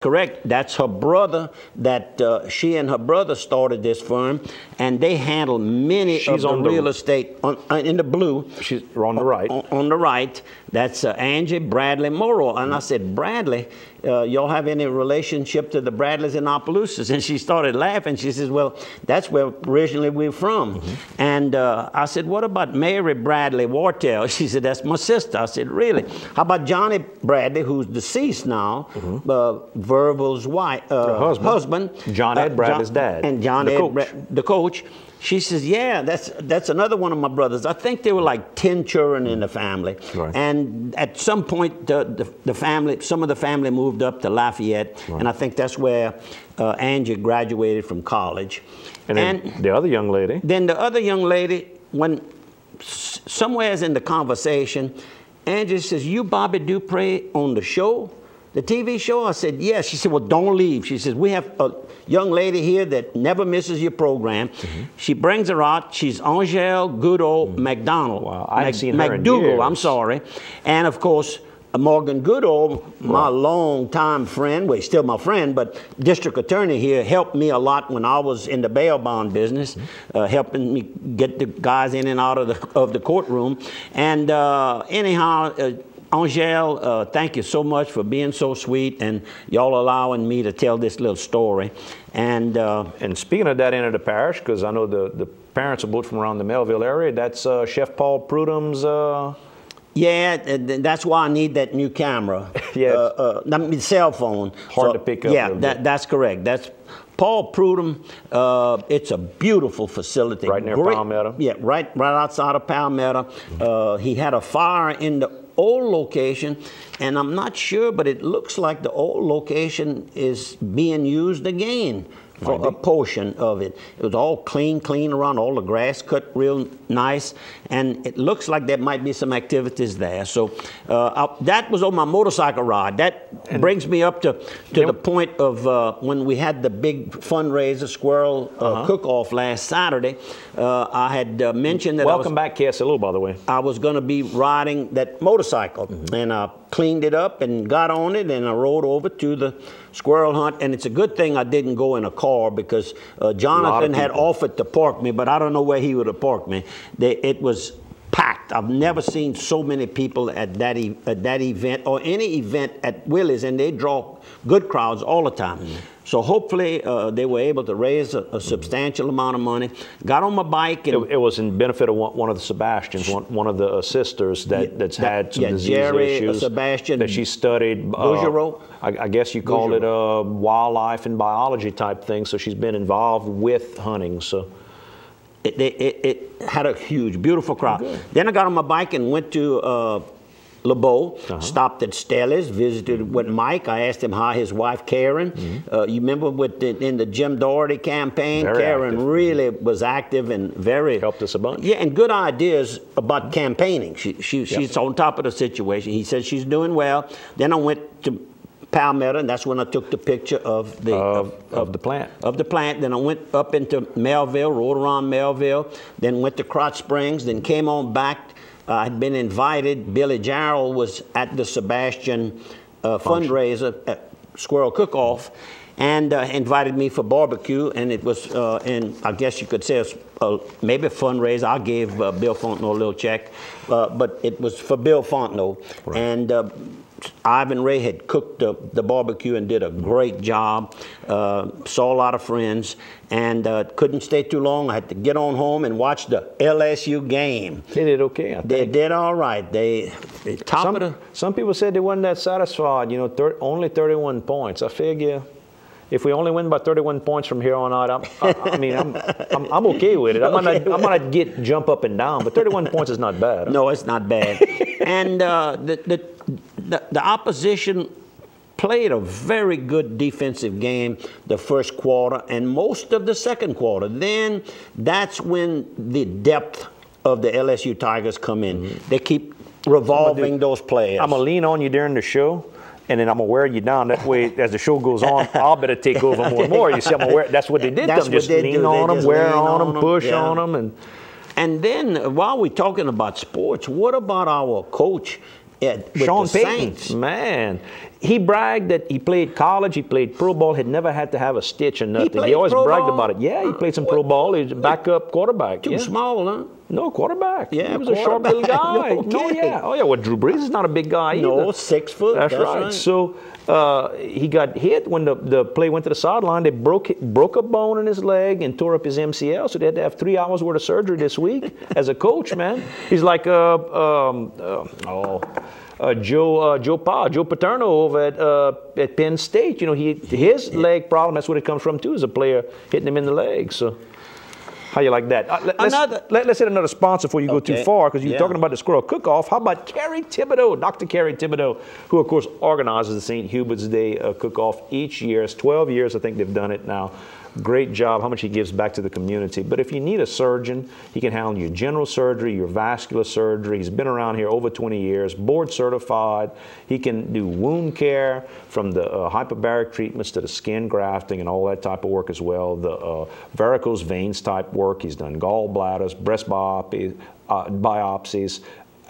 Correct. That's her brother. That uh, she and her brother started this firm, and they handle many She's of on the the- real estate on, uh, in the blue. She's on the right. On, on the right, that's uh, Angie Bradley Morrow. And I said, Bradley, uh, y'all have any relationship to the Bradleys in Opelousas? And she started laughing. She says, Well, that's where originally we're from. And uh, I said, What about Mary Bradley Wartell? She said, That's my sister. I said, Really? How about Johnny Bradley, who's deceased now, uh, Verbal's wife, uh, husband. husband. John uh, Ed Bradley's dad, And John the Ed coach. The coach. She says, "Yeah, that's that's another one of my brothers. I think there were like ten children in the family, Right. and at some point, the, the the family, some of the family moved up to Lafayette, and I think that's where uh, Angie graduated from college. And then the other young lady, Then the other young lady, when somewhere's in the conversation, Angie says, "You Bobby Dupre on the show, the TV show?" I said, "Yes." She said, "Well, don't leave." She says, "We have a young lady here that never misses your program. Mm-hmm. She brings her out. She's Angel Goodall McDonald. Wow, I haven't Mac- seen her in McDougal, I'm sorry, and of course." Morgan Goodall, my long-time friend, well, he's still my friend, but district attorney here, helped me a lot when I was in the bail bond business, uh, helping me get the guys in and out of the of the courtroom. And uh, anyhow, uh, Angele, uh, thank you so much for being so sweet and y'all allowing me to tell this little story. And uh, and speaking of that end of the parish, because I know the, the parents are both from around the Melville area, that's uh, Chef Paul Prudhomme's. Uh, Yeah, th- th- that's why I need that new camera. Yes. Uh, uh, I mean, cell phone. Hard to pick up Yeah, that, that's correct. That's Paul Prudhomme. Uh, it's a beautiful facility. Right near Palmetto. Yeah, right, right outside of Palmetto. Uh, he had a fire in the old location, and I'm not sure, but it looks like the old location is being used again for a portion of it. It was all clean, clean around, all the grass cut real nice, and it looks like there might be some activities there. So uh, I- that was on my motorcycle ride. That brings me up to, to the point of uh, when we had the big fundraiser squirrel uh, Uh-huh. cook-off last Saturday. Uh, I had uh, mentioned that I was, welcome back, KSLO, by the way. I was going to be riding that motorcycle, and I cleaned it up and got on it, and I rode over to the squirrel hunt. And it's a good thing I didn't go in a car because uh, Jonathan had offered to park me, but I don't know where he would have parked me. They, it was packed. I've never seen so many people at that e- at that event or any event at Willie's, and they draw good crowds all the time. So hopefully uh, they were able to raise a, a substantial amount of money. Got on my bike It, and it was in benefit of one, one of the Sebastians, one, one of the uh, sisters that, Yeah, that's that- had some yeah, disease Jerry, uh, issues. Sebastian That she studied. Uh, I, I guess you call it a wildlife and biology type thing. So she's been involved with hunting. So it, it, it, it had a huge, beautiful crowd. Then I got on my bike and went to uh, LeBeau, Uh-huh. stopped at Stelli's, visited with Mike. I asked him how his wife Karen. Uh, you remember with the, in the Jim Doherty campaign. Very Karen active. really was active and very Helped us a bunch. Yeah, and good ideas about campaigning. She, she, she's on top of the situation. He said she's doing well. Then I went to Palmetto, and that's when I took the picture of the Of- of the plant. of the plant. Then I went up into Melville, rode around Melville, then went to Krotz Springs, then came on back. Uh, I'd been invited. Billy Jarrell was at the Sebastian uh, fundraiser at Squirrel Cook-Off and uh, invited me for barbecue. And it was, uh, in, I guess you could say, it's, uh, maybe a fundraiser. I gave uh, Bill Fontenot a little check, uh, but it was for Bill Fontenot. And uh, Ivan Ray had cooked the, the barbecue and did a great job. Uh, saw a lot of friends and uh, couldn't stay too long. I had to get on home and watch the LSU game. they did okay. They did all right. They, they top Some, of the. some people said they weren't that satisfied. You know, thir- only 31 points. I figure if we only win by 31 points from here on out, I'm, I, I mean, I'm, I'm, I'm okay with it. I might, not, I might not get jump up and down, but 31 points is not bad. No, it's not bad. and uh, the, the, the, the opposition played a very good defensive game the first quarter and most of the second quarter. Then that's when the depth of the LSU Tigers come in. Mm-hmm. They keep revolving those players. I'm gonna lean on you during the show, and then I'm gonna wear you down. That way, as the show goes on, I'll better take over more and more. You see, I'm gonna. That's what they did. That's them. what Just they lean do. They on them, wear on on them, 'em, push yeah. on them, and And then while we're talking about sports, what about our coach Yeah, Sean Payton, Saints. man, he bragged that he played college, he played pro ball, had never had to have a stitch or nothing. He, played always pro bragged ball? about it. Yeah, he played some pro ball. He was a backup quarterback. Too yeah. small, huh? No quarterback. Yeah, he was a short little guy. No no, yeah. Oh yeah. Well, Drew Brees is not a big guy either. No, six foot. That's, right. So uh, he got hit when the, the play went to the sideline. They broke broke a bone in his leg and tore up his MCL. So they had to have three hours worth of surgery this week. As a coach, man, he's like uh, um, uh, oh. Uh, Joe uh, Joe Pa Joe Paterno over at uh, at Penn State. You know, he his leg problem. That's what it comes from too. Is a player hitting him in the leg. So. How you like that? Uh, let, us Another- let, us hit another sponsor before you go too far, because you're Yeah. talking about the squirrel cook-off. How about Carrie Thibodeau, Dr. Carrie Thibodeau, who of course organizes the St. Hubert's Day uh, cook-off each year. It's 12 years, I think they've done it now. Great job, how much he gives back to the community. But if you need a surgeon, he can handle your general surgery, your vascular surgery. He's been around here over 20 years, board certified. He can do wound care from the uh, hyperbaric treatments to the skin grafting and all that type of work as well. The uh, varicose veins type work. He's done gallbladders, breast biopsy, uh, biopsies,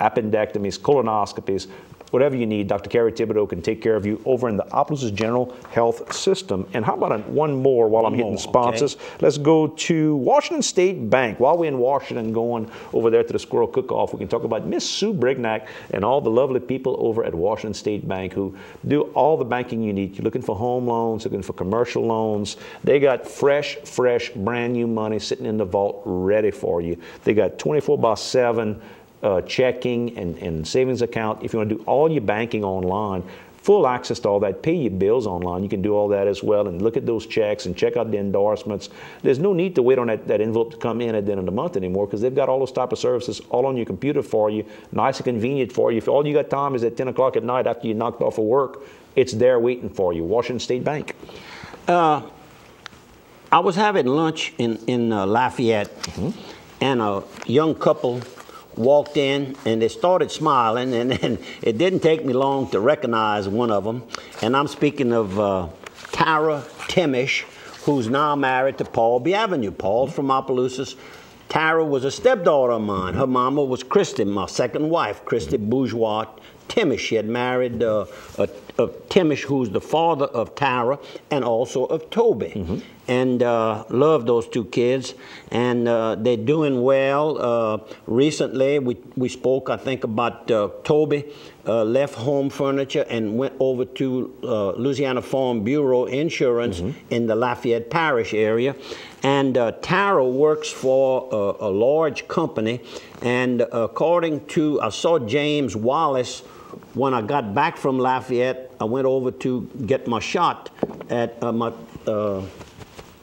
appendectomies, colonoscopies. Whatever you need, Dr. Carrie Thibodeau can take care of you over in the Opelousas General Health System. And how about one more while I'm hitting more, sponsors? Let's go to Washington State Bank. While we're in Washington, going over there to the Squirrel Cook-Off, we can talk about Miss Sue Brignac and all the lovely people over at Washington State Bank who do all the banking you need. You're looking for home loans, looking for commercial loans. They got fresh, fresh, brand new money sitting in the vault ready for you. They got 24 by 7 uh, checking and, and savings account. If you want to do all your banking online, full access to all that, pay your bills online. You can do all that as well and look at those checks and check out the endorsements. There's no need to wait on that, that envelope to come in at the end of the month anymore because they've got all those type of services all on your computer for you, nice and convenient for you. If all you got time is at 10 o'clock at night after you knocked off of work, it's there waiting for you. Washington State Bank. I was having lunch in, in uh, Lafayette, and a young couple walked in and they started smiling, and, and it didn't take me long to recognize one of them. And I'm speaking of uh, Tara Timish, who's now married to Paul Bienvenu. Paul's from Opelousas. Tara was a stepdaughter of mine. Her mama was Christy, my second wife, Christy Bourgeois Timish. She had married uh, a, a Timish, who's the father of Tara and also of Toby. And uh, love those two kids. And uh, they're doing well. Uh, recently, we, we spoke, I think, about uh, Toby uh, left home furniture and went over to uh, Louisiana Farm Bureau Insurance in the Lafayette Parish area. And uh, Tara works for a, a large company. And according to, I saw James Wallace when I got back from Lafayette. I went over to get my shot at uh, my. Uh,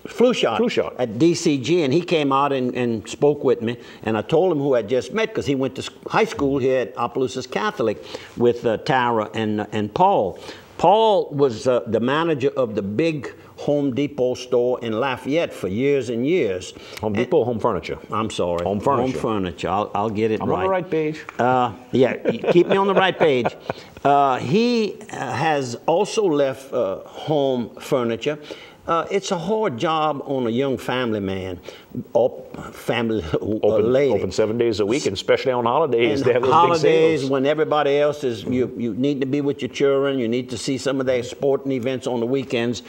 flu shot, Flu shot. at DCG, and he came out and, and spoke with me. And I told him who I just met because he went to high school here at Opelousas Catholic with uh, Tara and, uh, and Paul. Paul was uh, the manager of the big Home Depot store in Lafayette for years and years. Home Depot, home furniture. I'm sorry. Home furniture. Home furniture. I'll, I'll get it I'm right. on the right page. Uh, yeah, keep me on the right page. Uh, he uh, has also left uh, home furniture. Uh, it's a hard job on a young family man, or family Open, lady. open seven days a week, and especially on holidays, And they have those holidays when everybody else is you, you need to be with your children you need to see some of their sporting events on the weekends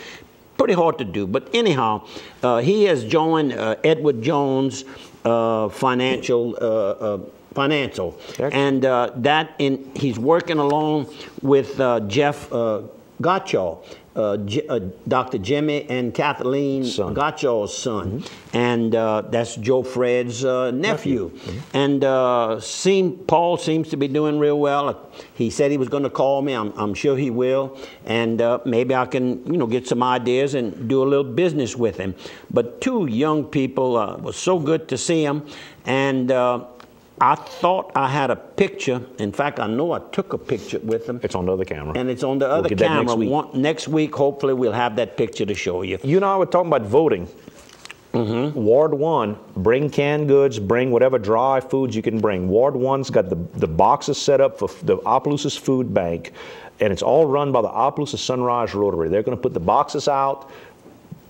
pretty hard to do but anyhow uh, he has joined uh, edward jones uh, financial uh, uh, financial Excellent. and uh, that in he's working along with uh, jeff uh, Gottschall, uh, J- uh, Dr. Jimmy and Kathleen Son. Gottschall's son, and uh, that's Joe Fred's uh, nephew. And uh, seem, Paul seems to be doing real well. He said he was going to call me. I'm, I'm sure he will, and uh, maybe I can, you know, get some ideas and do a little business with him. But two young people uh, was so good to see them, and. I thought I had a picture. In fact, I know I took a picture with them. It's on the other camera. And it's on the other that camera. next week. One- next week, hopefully, we'll have that picture to show you. You and I were talking about voting. Mm-hmm. Ward one, bring canned goods, bring whatever dry foods you can bring. Ward one's got the, the boxes set up for the Opelousas Food Bank, and it's all run by the Opelousas Sunrise Rotary. They're going to put the boxes out.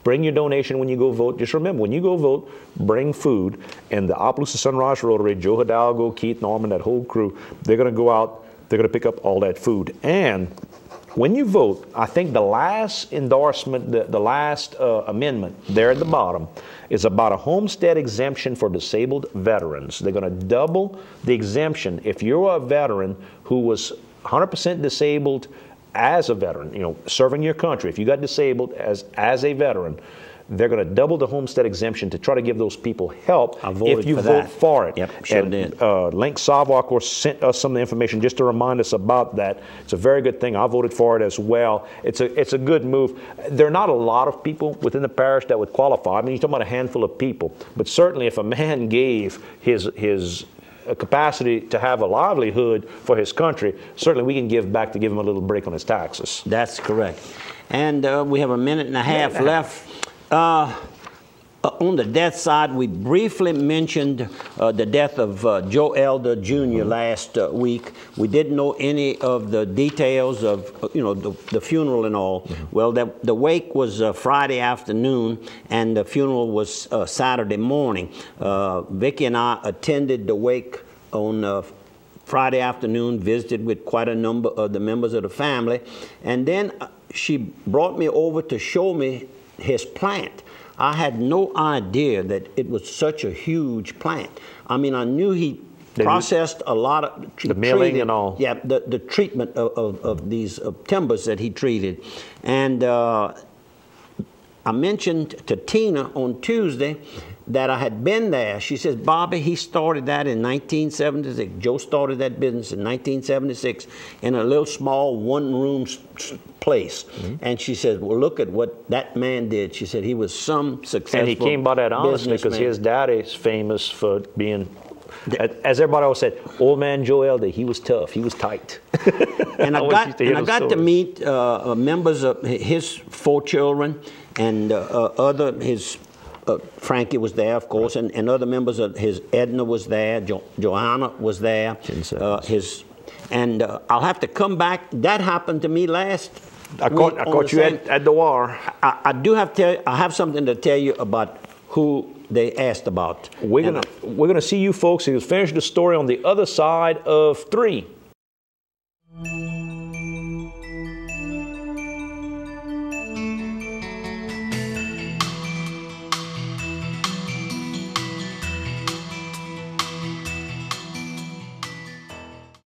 Bring your donation when you go vote. Just remember, when you go vote, bring food. And the Opelousas Sunrise Rotary, Joe Hidalgo, Keith Norman, that whole crew, they're going to go out They're going to pick up all that food. And when you vote, I think the last endorsement, the, the last uh, amendment there at the bottom is about a homestead exemption for disabled veterans. They're going to double the exemption if you're a veteran who was 100% disabled as a veteran, you know, serving your country. If you got disabled as as a veteran, they're going to double the homestead exemption to try to give those people help if you for vote that. for it. Yep, sure and, did. Uh, Link Sava, of course, sent us some of the information just to remind us about that. It's a very good thing. I voted for it as well. It's a it's a good move. There are not a lot of people within the parish that would qualify. I mean, you're talking about a handful of people, but certainly if a man gave his his capacity to have a livelihood for his country, certainly we can give back to give him a little break on his taxes. That's correct. And uh, we have a minute and a half left. Uh, uh, on the death side, we briefly mentioned uh, the death of uh, Joe Elder junior last uh, week. We didn't know any of the details of, uh, you know, the, the funeral and all. Well, the, the wake was uh, Friday afternoon, and the funeral was uh, Saturday morning. Uh, Vicki and I attended the wake on uh, Friday afternoon, visited with quite a number of the members of the family, and then uh, she brought me over to show me his plant. I had no idea that it was such a huge plant. I mean, I knew he They- processed a lot of The milling treated- and all. Yeah, the, the treatment of, of, of these uh, timbers that he treated, and uh, I mentioned to Tina on Tuesday that I had been there. She says, Bobby, he started that in 1976. Joe started that business in 1976 in a little small one room place. Mm-hmm. And she said, Well, look at what that man did. She said he was some successful. And he came by that honestly because his daddy's famous for being, as everybody always said, old man Joe Elder, he was tough, he was tight. and I always got to and I got to meet uh, uh, members of his four children and uh, uh, other his. Uh, Frankie was there, of course, and, and other members of his. Edna was there, jo- Joanna was there. Uh, his, and uh, I'll have to come back. That happened to me last. I caught, week I caught you same- at, at the war. I, I do have to. Tell, I have something to tell you about who they asked about. We're And gonna we're gonna see you folks. He'll finish the story on the other side of three.